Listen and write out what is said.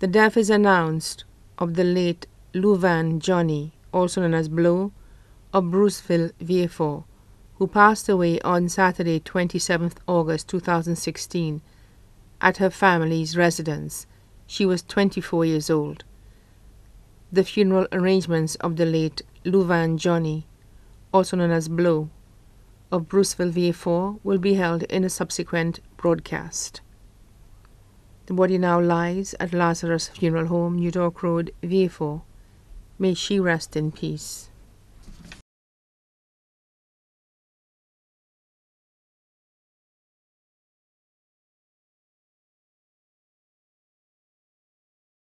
The death is announced of the late Luvan Johney, also known as Blow, of Bruceville, Vieux who passed away on Saturday, 27th August 2016, at her family's residence. She was 24 years old. The funeral arrangements of the late Luvan Johney, also known as Blow, of Bruceville, Vieux will be held in a subsequent broadcast. The body now lies at Lazarus Funeral Home, New York Road, Vieux May she rest in peace.